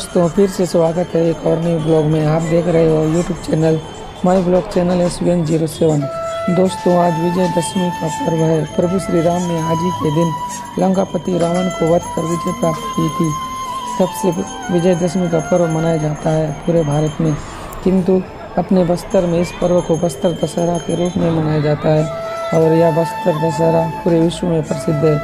दोस्तों, फिर से स्वागत है एक और नए ब्लॉग में। आप देख रहे हो YouTube channel my blog channel S V N zero seven दोस्तों, आज विजयदशमी का पर्व है। प्रभु श्री राम ने आज ही के दिन लंकापति रावण को वध कर विजय प्राप्त की थी। तब से विजयदशमी का पर्व मनाया जाता है पूरे भारत में। किंतु अपने बस्तर में इस पर्व को बस्तर दशहरा के रूप में मनाया जाता है और यह बस्तर दशहरा पूरे विश्व में प्रसिद्ध है।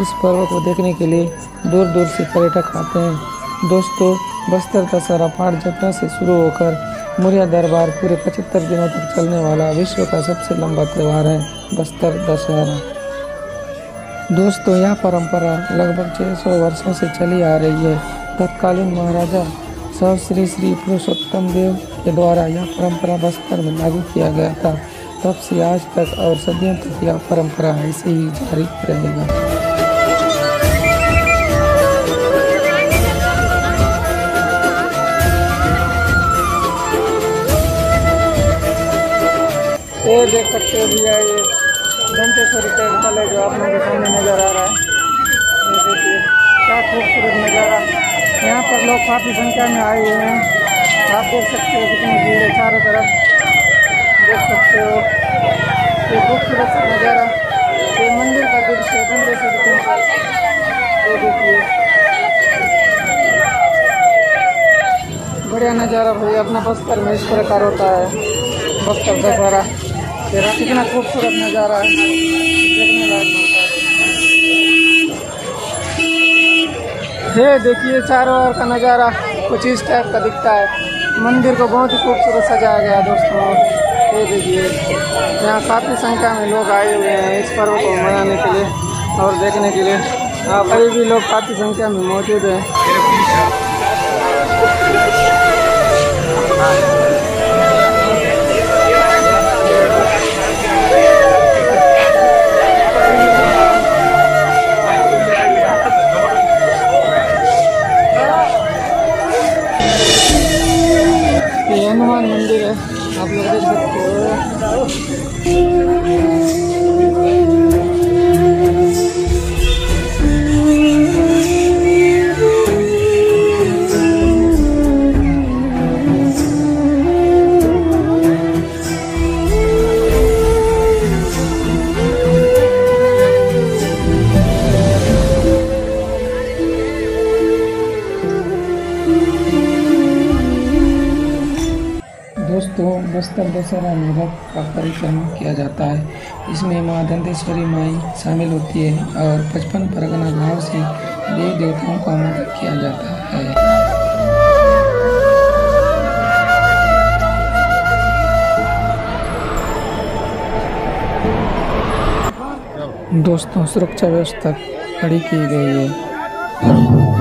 इस पर्व को देखने के लिए दूर दूर से पर्यटक आते हैं। दोस्तों, बस्तर दशहरा पाठ यात्रा से शुरू होकर मुरिया दरबार पूरे पचहत्तर दिनों तक चलने वाला विश्व का सबसे लंबा त्यौहार है बस्तर दशहरा। दोस्तों, यह परंपरा लगभग 600 वर्षों से चली आ रही है। तत्कालीन महाराजा सौ श्री श्री पुरुषोत्तम देव के द्वारा यह परंपरा बस्तर में लागू किया गया था। तब से आज तक और सदियों तक यह परंपरा ऐसे ही जारी रहेगा। ये देख सकते हो भैया, ये घंटेश्वरी टेंपल है जो आप लोगों के सामने नज़र आ रहा है। ये देखिए, क्या खूबसूरत नज़ारा। यहाँ पर लोग काफ़ी संख्या में आए हुए हैं। आप देख सकते हो कितनी भीड़ है चारों तरफ़। देख सकते हो, ये खूबसूरत नज़ारा। ये मंदिर का दृश्य घंटेश्वरी टेंपल। ये देखिए। बढ़िया नज़ारा भैया, अपना बस्तर में इस प्रकार होता है। बस्तर दशहरा तेरा कितना खूबसूरत नज़ारा है। देखने है, देखिए, चारों ओर का नज़ारा कुछ इस टाइप का दिखता है। मंदिर को बहुत ही खूबसूरत सजाया गया दोस्तों। ये देखिए, यहाँ काफ़ी संख्या में लोग आए हुए हैं इस पर्व को मनाने के लिए और देखने के लिए। भी लोग काफ़ी संख्या में मौजूद हैं। आप लोग देख सकते हो बस्तर दशहरा में का परिक्रमा किया जाता है। इसमें माँ दंतेश्वरी माई शामिल होती है और पचपन परगना गाँव से देवी देवताओं का आमंत्रण किया जाता है। दोस्तों, सुरक्षा व्यवस्था खड़ी की गई है।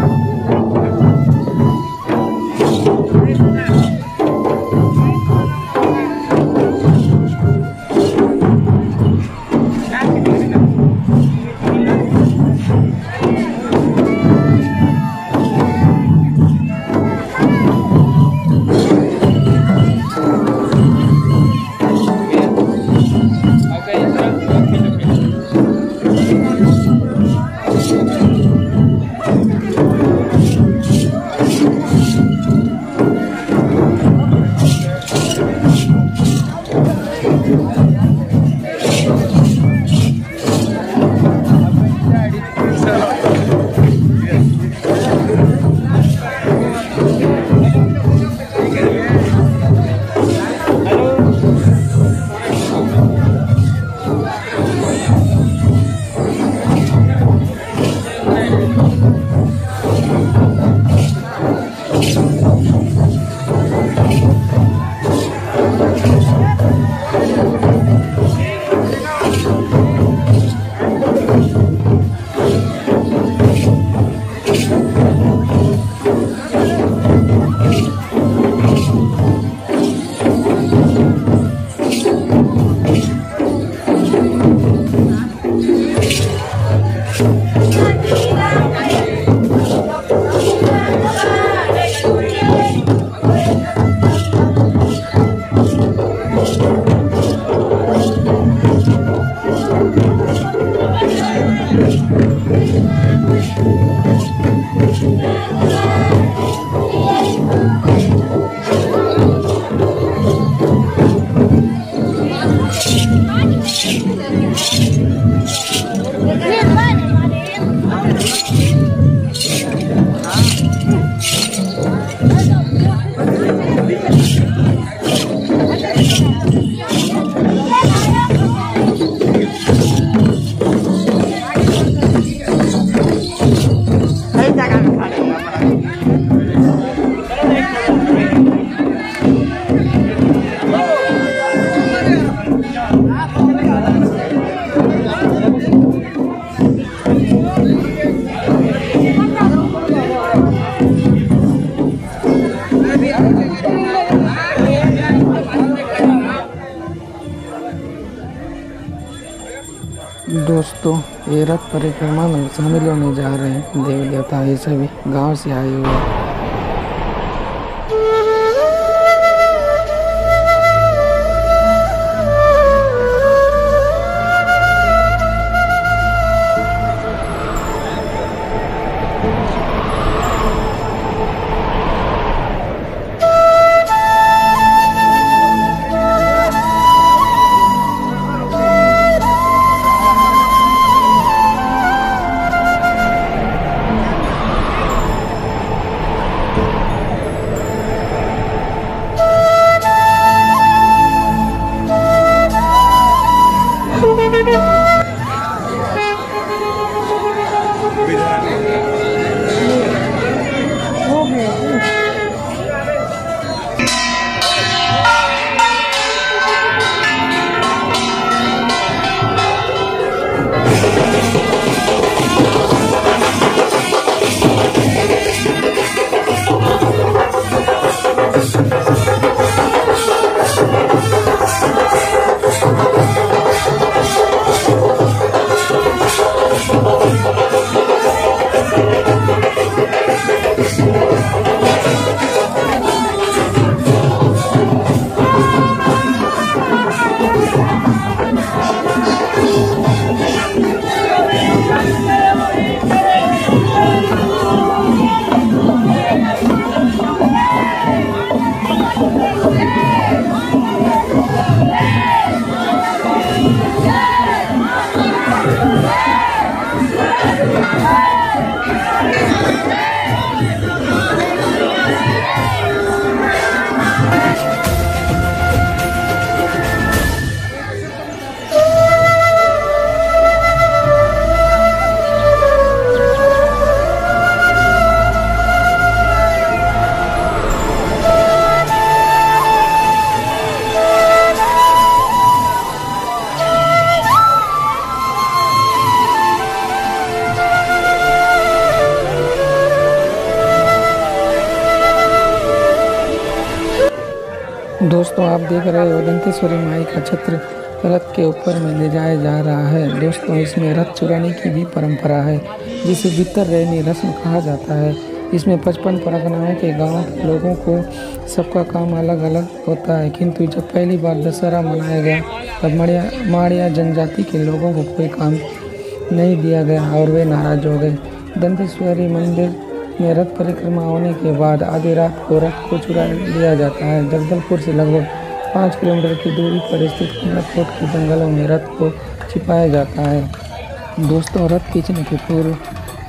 रथ परिक्रमा में शामिल होने जा रहे हैं। देवी देवता ये सभी गाँव से आए हुए हैं। दोस्तों आप देख रहे हो दंतेश्वरी माई का छत्र रथ के ऊपर में ले जाया जा रहा है। दोस्तों, इसमें रथ चुराने की भी परंपरा है, जिसे भीतर रहनी रस्म कहा जाता है। इसमें पचपन परगनाओं के गाँव के लोगों को सबका काम अलग अलग होता है। किंतु जब पहली बार दशहरा मनाया गया, तब मड़िया माड़िया जनजाति के लोगों को कोई काम नहीं दिया गया और वे नाराज़ हो गए। दंतेश्वरी मंदिर में रथ परिक्रमा होने के बाद आधी रात को रथ को चुरा लिया जाता है। जगदलपुर से लगभग पाँच किलोमीटर की दूरी पर स्थित कुंडकोट के जंगलों में रथ को छिपाया जाता है। दोस्तों, रथ खींचने के पूर्व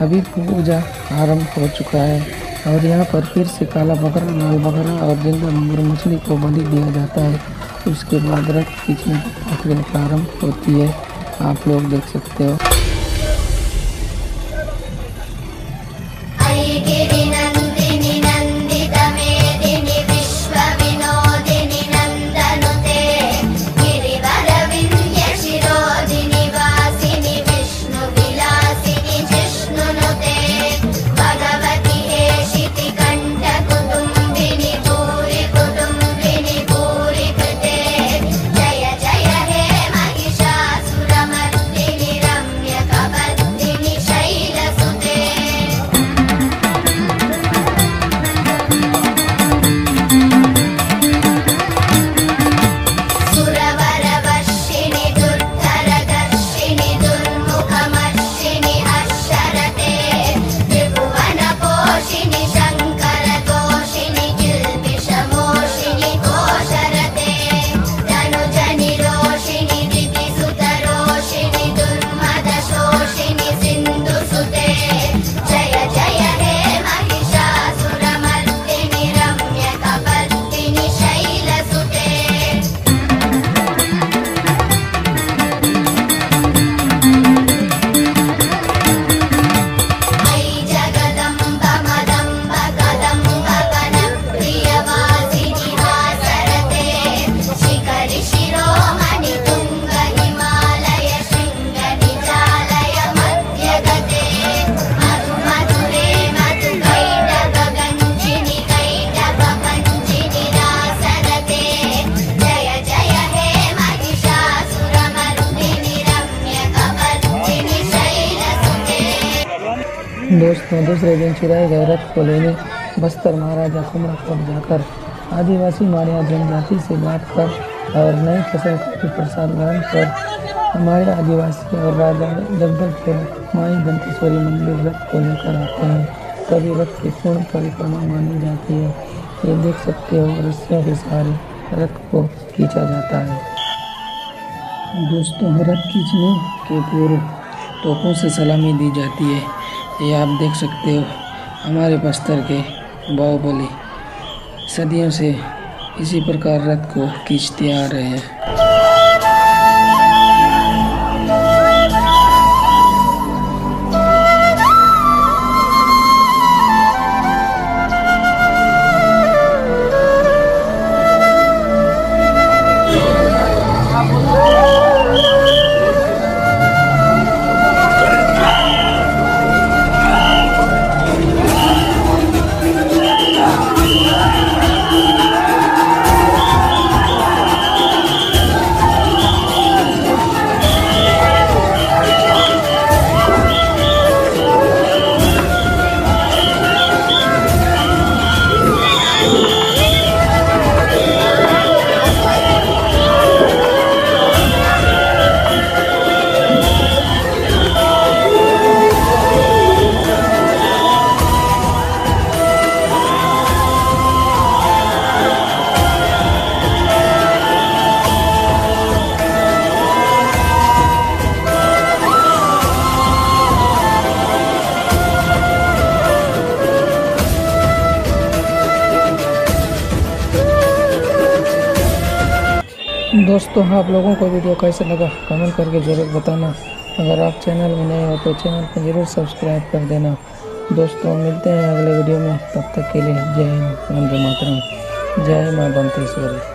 अभी पूजा आरंभ हो चुका है और यहाँ पर फिर से काला बकरा, लाल बकरा और ज़िंदा मंगूर मछली को बलि दिया जाता है। उसके बाद रथ खींचने की प्रक्रिया प्रारंभ होती है। आप लोग देख सकते हो। में दूसरे दिन चिराए गए रथ को लेने बस्तर महाराजा कुमड़ा कोट जाकर आदिवासी मारिया जनजाति से बात कर और नई फ़सल का प्रसाद ग्रहण कर हमारे आदिवासी और राजा के माई दंतेश्वरी मंदिर रथ को लेकर आते हैं। तभी रथ की पूर्ण परिक्रमा मानी जाती है। ये देख सकते हो रस्सियों के सहारे रथ को खींचा जाता है। दोस्तों, रथ खींचने के पूर्व तोपों से सलामी दी जाती है। ये आप देख सकते हो, हमारे बस्तर के बाहुबली सदियों से इसी प्रकार रथ को खींचते आ रहे हैं। दोस्तों, आप लोगों को वीडियो कैसे लगा? कमेंट करके ज़रूर बताना। अगर आप चैनल में नए हो तो चैनल को ज़रूर सब्सक्राइब कर देना। दोस्तों, मिलते हैं अगले वीडियो में। तब तक के लिए जय हिंद, वंदे मातरम। जय माँ दंतेश्वरी